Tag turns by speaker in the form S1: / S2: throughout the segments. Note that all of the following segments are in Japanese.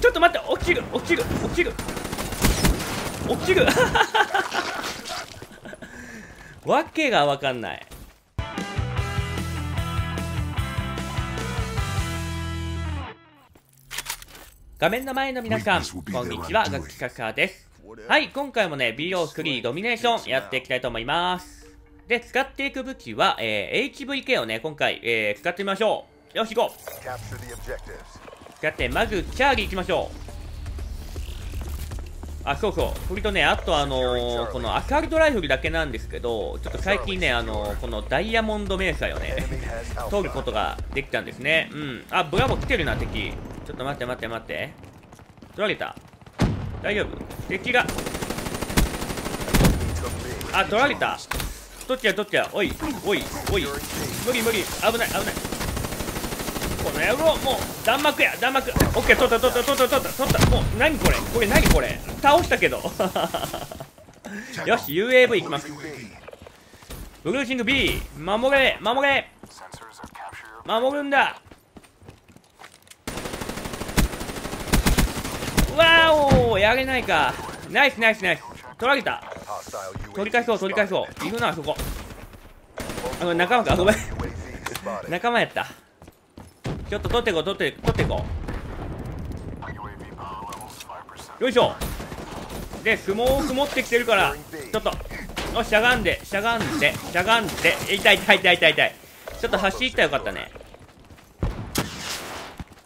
S1: ちょっと待って落ちる落ちる落ちる落ちる わけがわかんない画面の前の皆さん、こんにちは、ガクキカカです。はい、今回もね、BO3 ドミネーションやっていきたいと思います。で、使っていく武器は、えー、HVK をね、今回、えー、使ってみましょう。よし、行こう.使って、まず、チャーリー行きましょう。あ、そうそう。それとね、あとあのー、このアサルトライフルだけなんですけど、ちょっと最近ね、あのー、このダイヤモンド迷彩をね、
S2: Enemy has
S1: 通ることができたんですね。うん。あ、ブラボー来てるな、敵。ちょっと待って待って待って。取られた。大丈夫敵が、あ、取られた。取っちゃう取っちゃう。おい、おい、おい。無理無理。危ない危ない。この野郎、もう、弾幕や、弾幕。オッケー、取った取った取った取った取った。もう、何これ？これ何これ？倒したけど。よし、UAV 行きます。ブルーシング B。守れ、守れ。守るんだ。わーおーやれないか。ナイスナイスナイス。取られた。取り返そう、取り返そう。いるな、そこ。あの、仲間か、ごめん。仲間やった。ちょっと取っていこう、取って、取っていこう。よいしょ。で、スモーク持ってきてるから、ちょっと、よし、ゃがんで、しゃがんで、しゃがんで、痛い痛い痛い痛い痛い。ちょっと走ったらよかったね。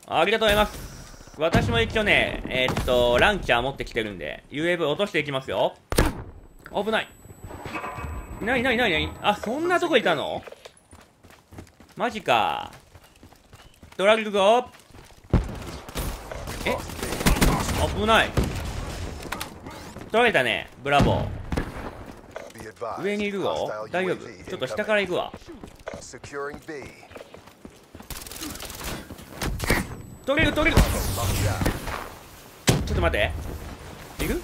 S1: ありがとうございます。私も一応ね、えーっと、ランチャー持ってきてるんで、UAV 落としていきますよ。危ない。なになになになにあ、そんなとこいたの？マジか。ドラッグぞえ？危ない。取られたね。ブラボー。上にいるよ大丈夫。ちょっと下から行くわ。取れる取れる。ちょっと待って。いる？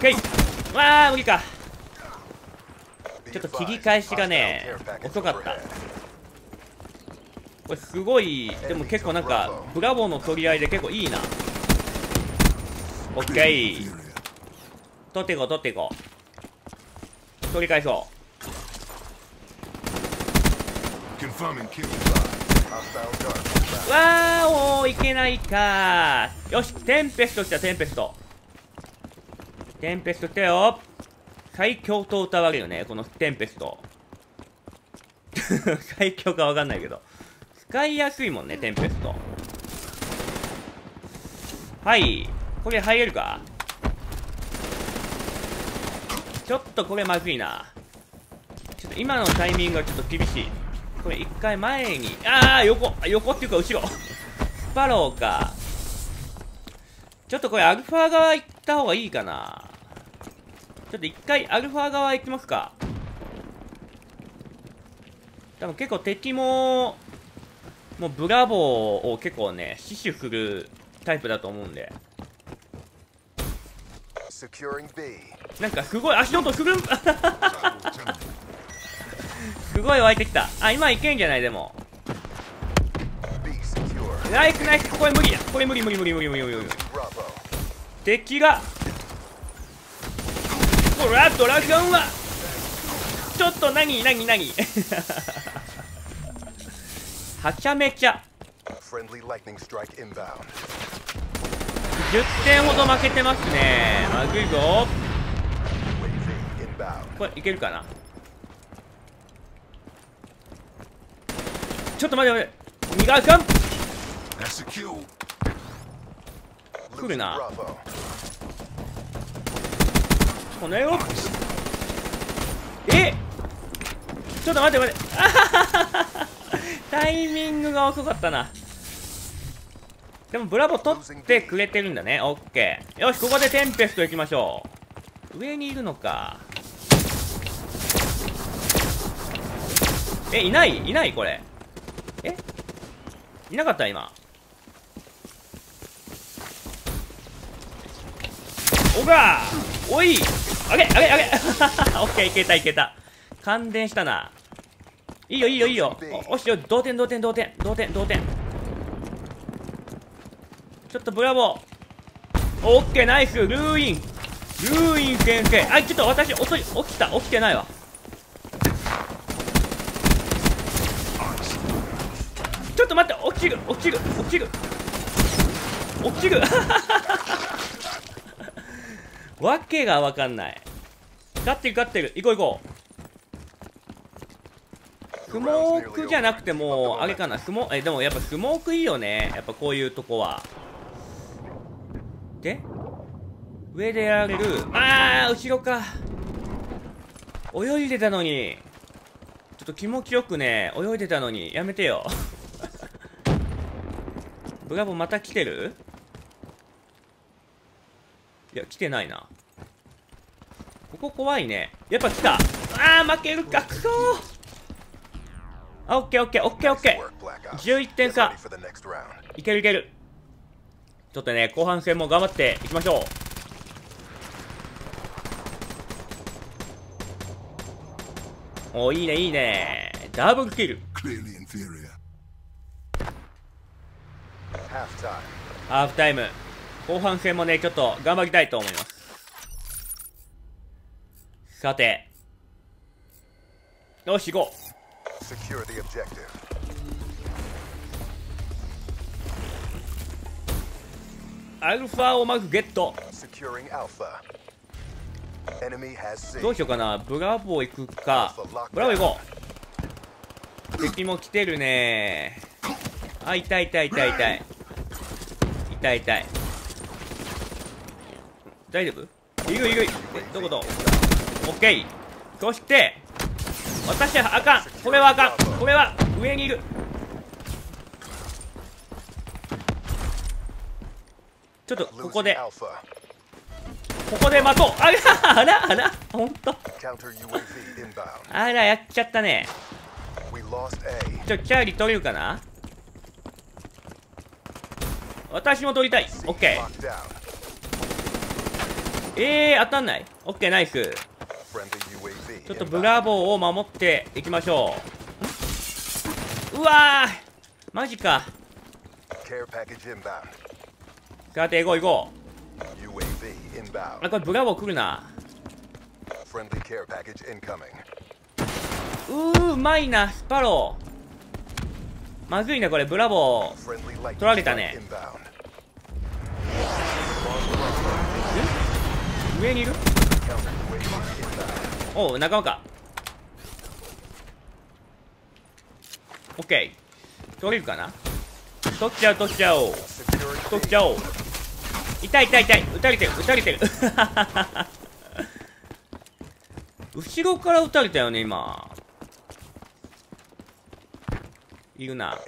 S1: ケイ。わあ無理か。ちょっと切り返しがね遅かった。これすごいでも結構なんかブラボーの取り合いで結構いいな。オッケー。取っていこう取っていこう。取り返そう。わーおーいけないか。ーよしテンペスト来たテンペスト。テンペスト来たよ。最強と歌われるよねこのテンペスト。最強かわかんないけど。使いやすいもんねテンペスト。はい。これ入れるか？ちょっとこれまずいな。ちょっと今のタイミングがちょっと厳しい。これ一回前にああ横横っていうか後ろ。スパローか。ちょっとこれアルファ側行った方がいいかな。ちょっと一回アルファ側行きますか。多分結構敵ももうブラボーを結構ね死守するタイプだと思うんで.なんかすごい足音する。ん すごい湧いてきた。あ今いけんじゃないでも.ナイスナイス。これ無理や。これ無理無理無理無理無理無理無理.敵が。ほらドラゴンは。ちょっと何何何はちゃめちゃ。
S2: Friendly lightning strike inbound.
S1: 10点ほど負けてますね。まずいぞ.これいけるかな？ちょっと待って待って。逃がさん.来るな.この野郎。え？ちょっと待って待って。あははははタイミングが遅かったな。でもブラボー取ってくれてるんだね。オッケー。よしここでテンペスト行きましょう。上にいるのか。えいない？いないこれ。え？いなかった今。おが！おい！あげあげあげ！オッケーいけたいけた。感電したな。いいよいいよいいよ。おおしよ同点同点同点同点同点。ちょっとブラボー。オッケーナイスルーイン。ルーイン先生。あちょっと私遅い起きた。起きてないわ。ちょっと待って起きる起きる起きる。起きる。わけがわかんない。勝ってる勝ってる。行こう行こうスモークじゃなくてもあれかなスモえでもやっぱスモークいいよね。やっぱこういうとこは。で上でやられる。あー後ろか。泳いでたのに。ちょっと気持ちよくね泳いでたのに。やめてよ。ブラボーまた来てる？いや来てないな。ここ怖いね。やっぱ来た。あー負けるか。くそー。あオッケーオッケーオッケーオッケー。
S2: Ops.
S1: 11点差.いけるいける。ちょっとね後半戦も頑張っていきましょう。おいいねいいね。ダブルキル.ハーフタイム後半戦もねちょっと頑張りたいと思います。さて。よし行こ
S2: Secure the objective.
S1: うアルファをまずゲット
S2: Securing Alpha. Enemy has C.
S1: どうしようかな？ブラボー行くか。ブラボー行こう。敵も来てるね。あ痛い痛い痛い痛い。痛い痛い。大丈夫？いるいるえどこどオッケー。そして私はあかん。これはあかん。これは上にいるちょっとここで。ここで待とう。あらあらあら。ほんと。あらやっちゃったね。ちょチャーリー取れるかな？私も取りたい。オッケー。えー、当たんない。オッケーナイス。ちょっとブラボーを守っていきましょう。うわマジか。さて行こう行こう。あこれブラボー来るな。うーうまいなスパロー。まずいなこれブラボー。取られたね。上にいる？おう仲間か。オッケー。取れるかな。取っちゃう取っちゃおう。取っ.ちゃおう。痛い痛い痛い。撃たれてる撃たれてる。後ろから撃たれたよね今。いるな.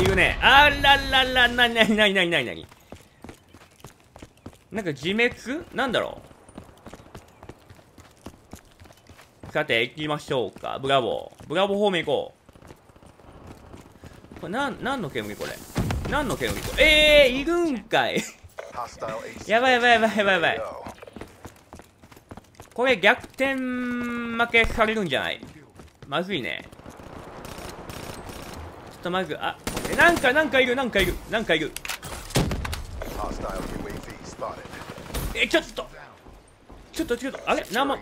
S1: いるね。あらららなになになになになになに。なんか自滅？なんだろうさて行きましょうか。ブラボー。ブラボー方面行こう。これなん何の煙これ？何の煙これ？えー、いるんかい.やばいやばいやばいやばいやばい.これ逆転負けされるんじゃない？まずいね。ちょっとまずあえなんかなんかいるなんかいるなんかいる.えちょっとちょっとちょっとあれ？何も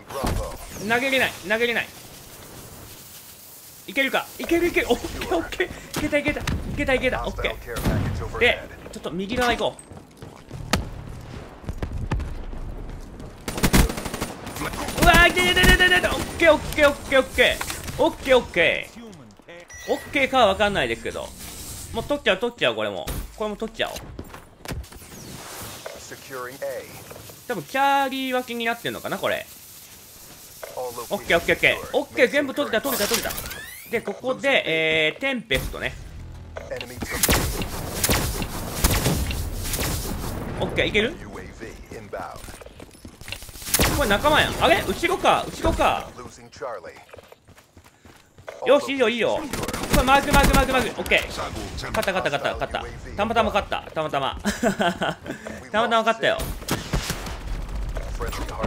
S1: 投げれない。投げれない。いけるか？いけるいける。オッケーオッケーいけたいけた。いけたいけた。オッケー。でちょっと右側行こう。うわーいてててててててオッケーオッケーオッケーオッケー。オッケーオッケー。オッケーかは分かんないですけど。もう取っちゃう取っちゃうこれも。これも取っちゃおう。多分キャーリー脇になってんのかなこれ。オッケーオッケーオッケーオッケー全部取れた取れた取れた。でここでえー、テンペストねオッケーいける.これ仲間やん。あれ？後ろか。後ろか.よしいいよいいよ。これマークマークマークマークオッケー.勝った勝った勝った。勝ったたまたま勝った。たまたま。たまたま勝ったよ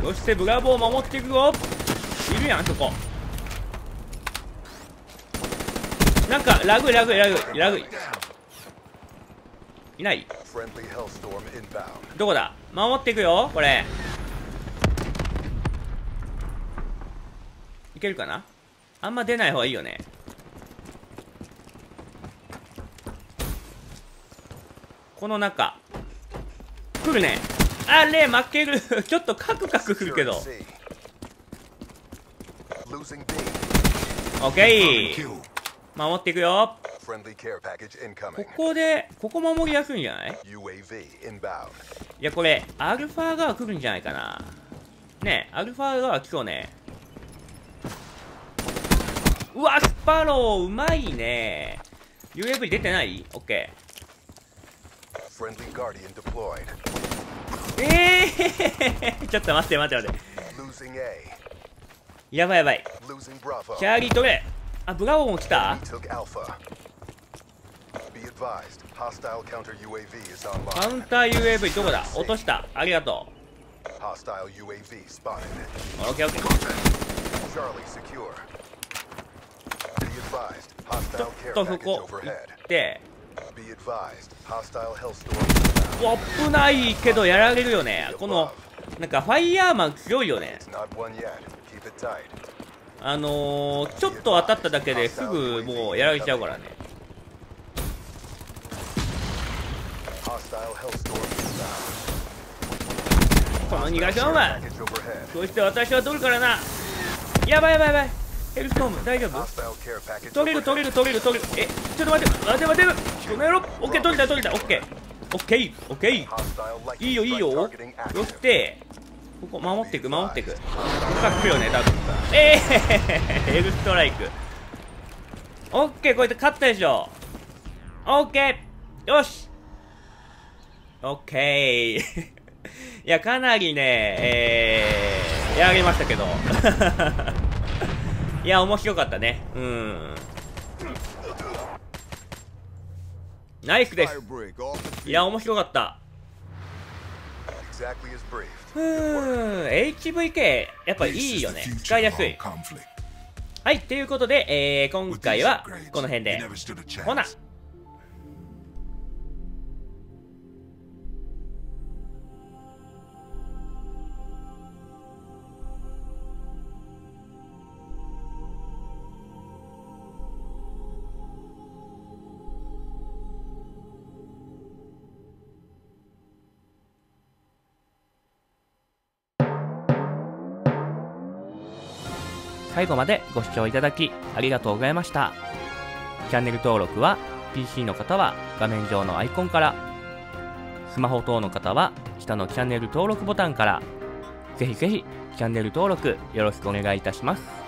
S1: そしてブラボーを守っていくぞ？いるやんそこ。なんかラグラグラグラグ。いない。どこだ？守っていくよこれ。いけるかな？あんま出ない方がいいよね。この中。来るね。あれ負ける。ちょっとカクカクくるけど。オッケー守っていくよ。ここでここ守りやすいんじゃない？いやこれアルファ側来るんじゃないかな。ねアルファ側来そうね。うわスパローうまいね。UAV 出てない？オええ、ちょっと待って待って待って。やばいやばい。キャーリー取れあブラウンも来た？カウンター UAV どこだ？落とした。ありがとう。
S2: OKOK
S1: ちょっとそこ行危ないけどやられるよね。このなんかファイヤーマン強いよね。あの、ちょっと当たっただけですぐもうやられちゃうからね。この逃がしお前そして私は取るからな。やばいやばいやばい。ヘルストーム大丈夫？取れる取れ.る取れる取れる。えちょっと待って待て待て。この野郎。オッケー取れた取れた。オッケーオッケーオッケーいいよいいよ。
S2: active.
S1: して。ここ守っていく守っていく。ここ来るよね多分えー、ヘルストライク。オッケーこうやって勝ったでしょ。オッケーよし。オッケーいやかなりねえー、やられましたけど いや、面白かったね。うん。ナイスです。いや、面白かった。うん、HVK、やっぱいいよね。使いやすい。はい、ということで、えー、今回はこの辺で。ほな。最後までご視聴いただきありがとうございました。チャンネル登録は PC の方は画面上のアイコンからスマホ等の方は下のチャンネル登録ボタンからぜひぜひチャンネル登録よろしくお願いいたします。